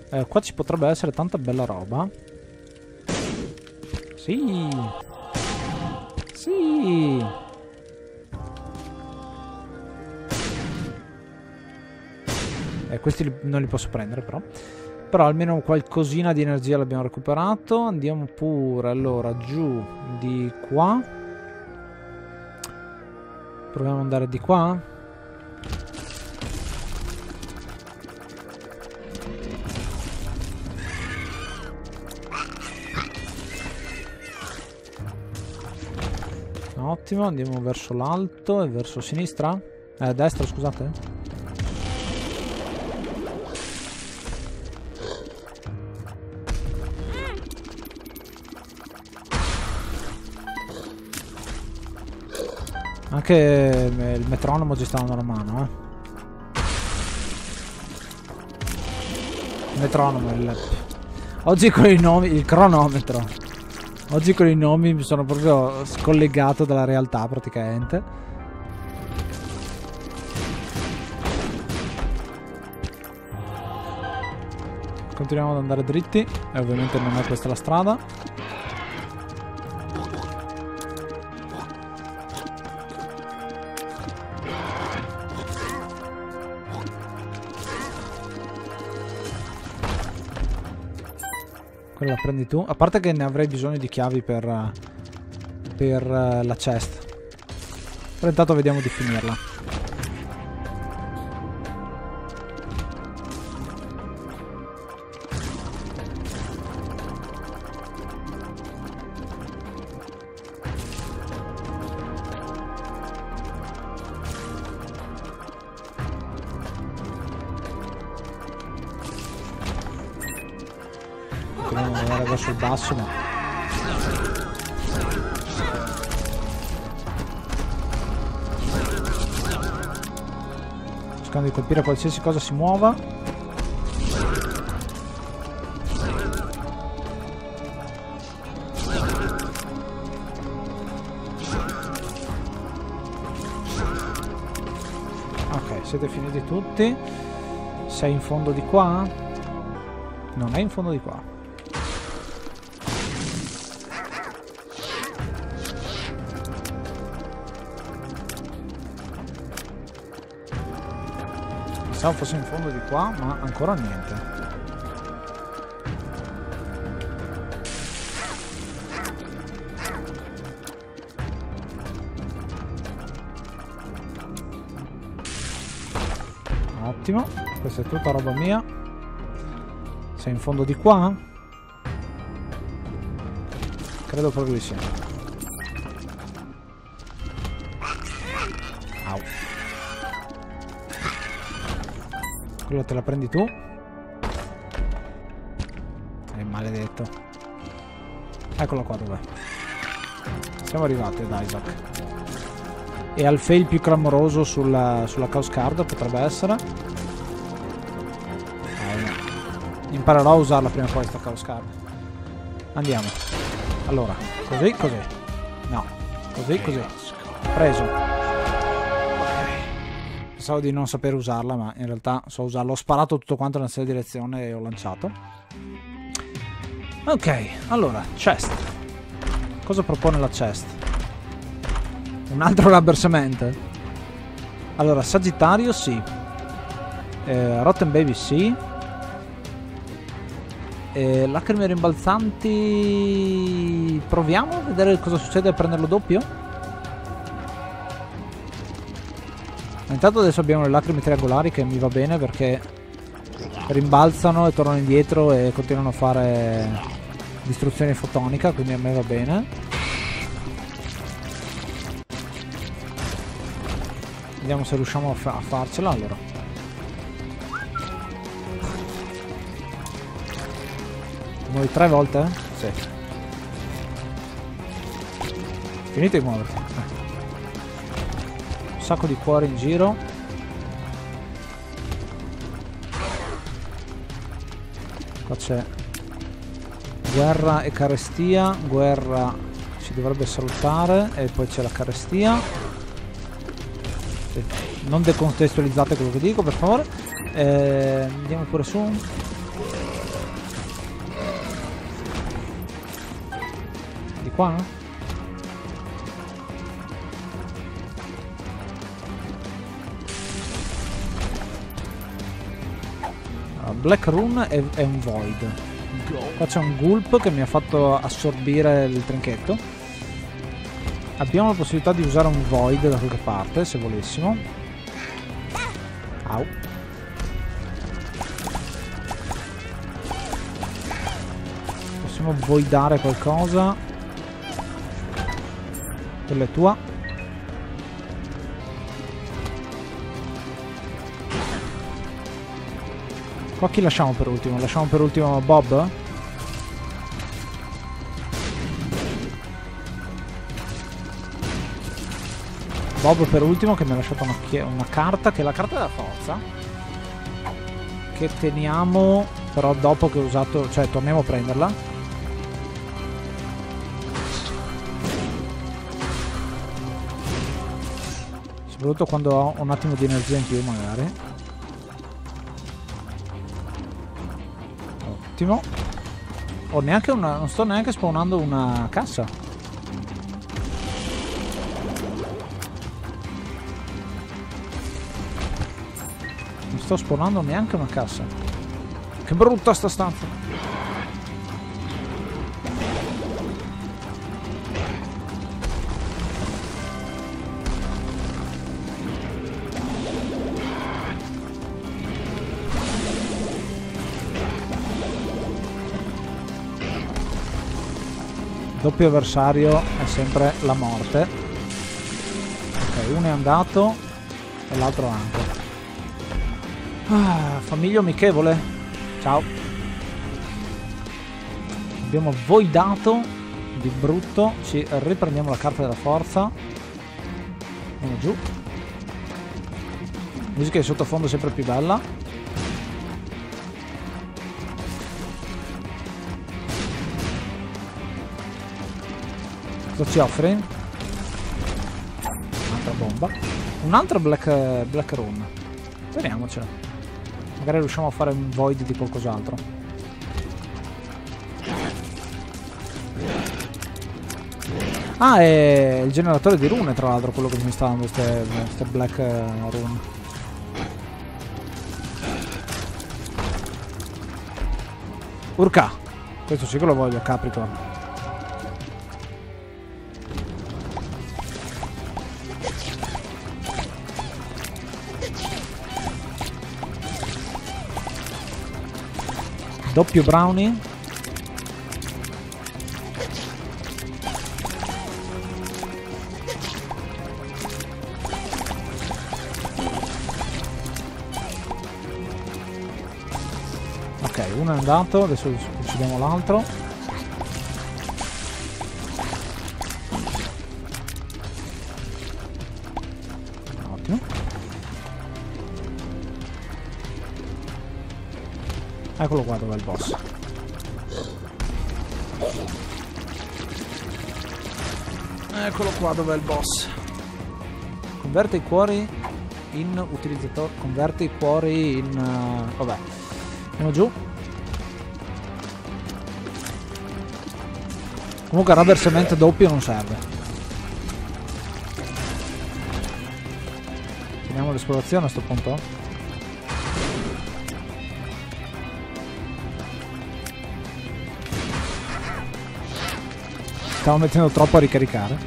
Eh, qua ci potrebbe essere tanta bella roba. Sì. Sì. Eh, questi non li posso prendere però. Però almeno qualcosina di energia l'abbiamo recuperato. Andiamo pure allora giù di qua. Proviamo ad andare di qua. Ottimo, andiamo verso l'alto e verso sinistra? Eh, destra, scusate. Anche il metronomo ci sta una mano, eh. Metronomo, il... Oggi con i nomi, il cronometro. Oggi con i nomi mi sono proprio scollegato dalla realtà praticamente. Continuiamo ad andare dritti e ovviamente non è questa la strada. Quella la prendi tu. A parte che ne avrei bisogno di chiavi per, per uh, la chest. Però intanto vediamo di finirla. Colpire qualsiasi cosa si muova. Ok, siete finiti tutti. Sei in fondo di qua? Non è in fondo di qua. Pensavo fosse in fondo di qua, ma ancora niente. Ottimo, questa è tutta roba mia. Sei in fondo di qua? Credo proprio di sì. Quello te la prendi tu. È maledetto. Eccolo qua dov'è. Siamo arrivati ad Isaac. E al fail più clamoroso sulla, sulla Chaos Card potrebbe essere. Eh, imparerò a usarla prima o poi sta Chaos Card. Andiamo. Allora, così, così. No, così, così. Preso. Pensavo di non saper usarla, ma in realtà so usarla. Ho sparato tutto quanto nella stessa direzione e ho lanciato. Ok, allora, chest. Cosa propone la chest? Un altro rubber cement? Allora, Sagittario sì. Eh, Rotten Baby sì. Eh, lacrime rimbalzanti... Proviamo a vedere cosa succede a prenderlo doppio? Intanto adesso abbiamo le lacrime triangolari che mi va bene perché rimbalzano e tornano indietro e continuano a fare distruzione fotonica, quindi a me va bene. Vediamo se riusciamo a, fa a farcela allora. Muovi tre volte? Sì. Finite di muoverti sacco di cuori in giro. Qua c'è guerra e carestia. Guerra ci dovrebbe salutare e poi c'è la carestia. Non decontestualizzate quello che dico per favore. Eh, andiamo pure su. Di qua no? Black Rune è, è un Void. Qua c'è un Gulp che mi ha fatto assorbire il trinchetto. Abbiamo la possibilità di usare un Void da qualche parte, se volessimo. Au. Possiamo voidare qualcosa. Quella è tua. Qua chi lasciamo per ultimo? Lasciamo per ultimo Bob? Bob per ultimo che mi ha lasciato una, una carta, che è la carta della forza. Che teniamo però dopo che ho usato... cioè torniamo a prenderla. Soprattutto quando ho un attimo di energia in più magari. Ottimo. Ho neanche una, non sto neanche spawnando una cassa. Non sto spawnando neanche una cassa. Che brutta sta stanza. Doppio avversario è sempre la morte. Ok uno è andato e l'altro anche. Ah, famiglio amichevole. Ciao. Abbiamo voidato di brutto. Ci riprendiamo la carta della forza. Andiamo giù. Musica di sottofondo sempre più bella Cosa ci offre? Un'altra bomba. Un'altra black, black rune. Speriamocela. Magari riusciamo a fare un void di qualcos'altro. Ah, è il generatore di rune, tra l'altro, quello che mi sta dando queste black eh, rune. Urca! Questo sì che lo voglio, Capricorn. Doppio brownie. Ok, uno è andato, adesso uccidiamo l'altro. Eccolo qua dove è il boss. Eccolo qua dove è il boss. Converte i cuori in utilizzatore. Converte i cuori in. Uh, vabbè. Andiamo giù. Comunque rubber cement doppio non serve. Finiamo l'esplorazione a questo punto. Stavo mettendo troppo a ricaricare.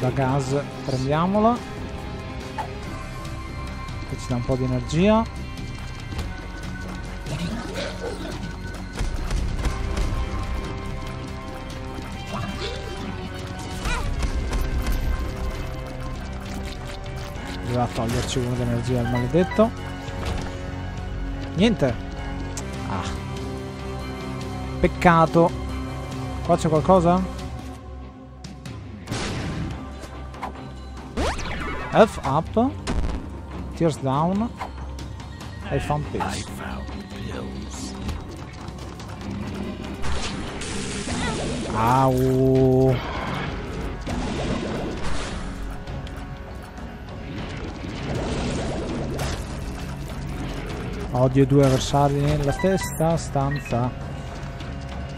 Da gas prendiamola. Che ci dà un po' di energia. Doveva toglierci uno d'energia al maledetto. Niente. Ah. Peccato. Qua c'è qualcosa? Health up. Tears down. I found pills. Au. Odio due avversari nella stessa stanza.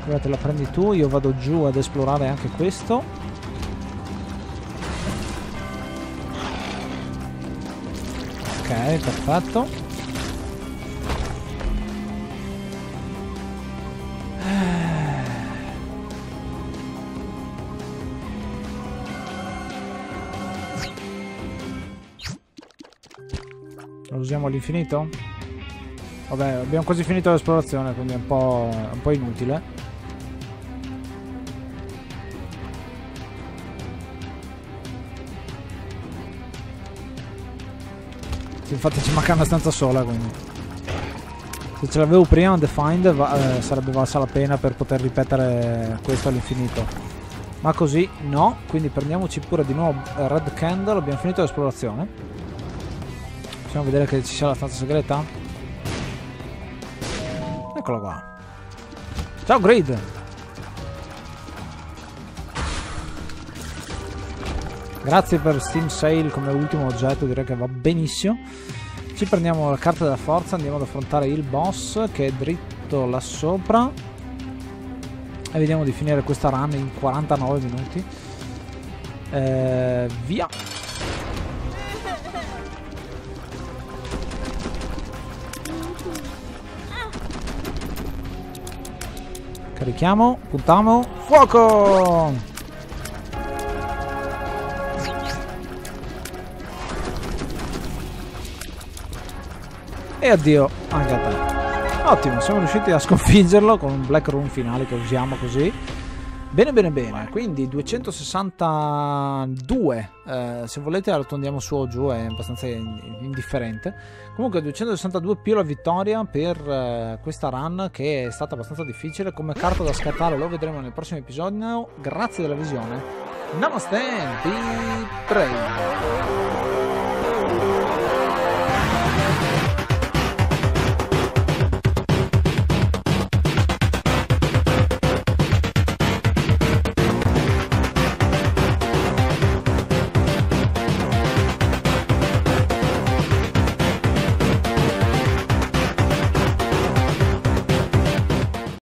Quella te la prendi tu, io vado giù ad esplorare anche questo. Ok, perfetto. Lo usiamo all'infinito? Vabbè, abbiamo quasi finito l'esplorazione, quindi è un po', un po' inutile. Infatti ci manca una stanza sola, quindi. Se ce l'avevo prima, Undefined, va, eh, sarebbe valsa la pena per poter ripetere questo all'infinito. Ma così no, quindi prendiamoci pure di nuovo Red Candle, abbiamo finito l'esplorazione. Possiamo vedere che ci sia la stanza segreta? Eccola qua. Ciao Grid! Grazie per Steam Sale come ultimo oggetto, direi che va benissimo. Ci prendiamo la carta della forza, andiamo ad affrontare il boss che è dritto là sopra. E vediamo di finire questa run in 49 minuti. Eh, via! Carichiamo, puntiamo, fuoco! E addio anche a te. Ottimo, siamo riusciti a sconfiggerlo con un Black Room finale che usiamo così. Bene, bene, bene. Quindi 262. Eh, se volete arrotondiamo su o giù, è abbastanza indifferente. Comunque 262 più la vittoria per eh, questa run che è stata abbastanza difficile. Come carta da scattare lo vedremo nel prossimo episodio. Grazie della visione. Namaste, be brave.